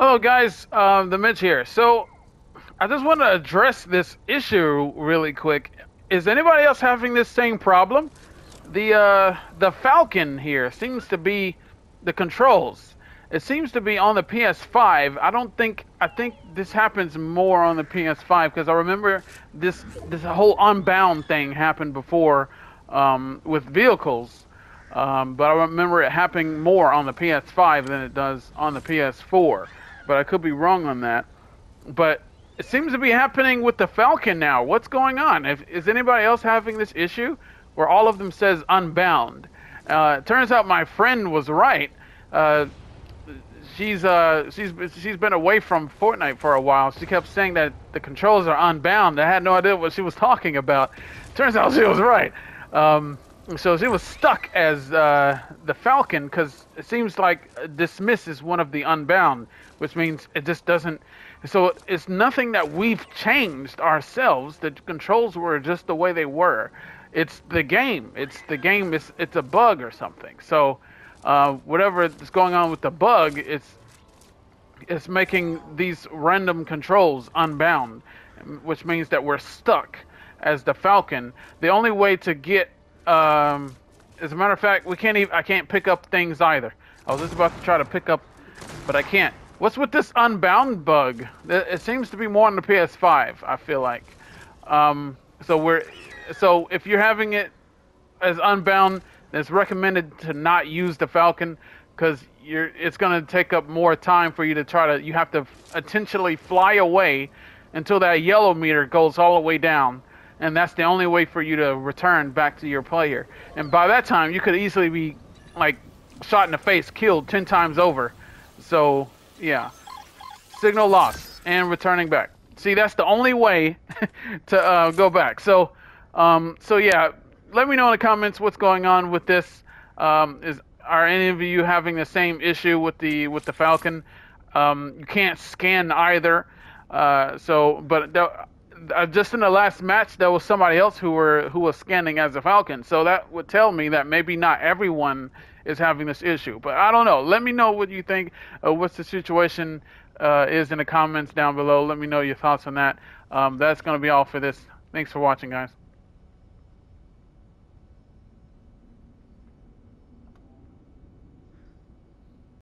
Hello, guys. Um, the Mitch here. So, I just want to address this issue really quick. Is anybody else having this same problem? The uh, the Falcon here seems to be the controls. It seems to be on the PS5. I don't think I think this happens more on the PS5 because I remember this this whole Unbound thing happened before um, with vehicles. Um, but I remember it happening more on the PS5 than it does on the PS4. But I could be wrong on that. But it seems to be happening with the Falcon now. What's going on? If, is anybody else having this issue where all of them says Unbound? Uh, it turns out my friend was right. Uh, she's uh she's she's been away from Fortnite for a while. She kept saying that the controls are unbound. I had no idea what she was talking about. Turns out she was right. Um, so she was stuck as uh, the Falcon because it seems like dismiss is one of the unbound, which means it just doesn't. So it's nothing that we've changed ourselves. The controls were just the way they were. It's the game. It's the game. It's it's a bug or something. So uh, whatever is going on with the bug, it's it's making these random controls unbound, which means that we're stuck as the Falcon. The only way to get um, as a matter of fact, we can't even. I can't pick up things either. I was just about to try to pick up, but I can't. What's with this unbound bug? It seems to be more on the PS5. I feel like. Um, so we're. So if you're having it as unbound, it's recommended to not use the Falcon because you're. It's going to take up more time for you to try to. You have to intentionally fly away until that yellow meter goes all the way down and that's the only way for you to return back to your player. And by that time, you could easily be like shot in the face, killed ten times over. So yeah, signal lost and returning back. See, that's the only way to uh, go back. So, um, so yeah, let me know in the comments what's going on with this. Um, is are any of you having the same issue with the with the Falcon? Um, you can't scan either. Uh, so, but uh, just in the last match, there was somebody else who were who was scanning as a Falcon. So that would tell me that maybe not everyone is having this issue. But I don't know. Let me know what you think. Uh, what's the situation uh, is in the comments down below. Let me know your thoughts on that. Um, that's going to be all for this. Thanks for watching, guys.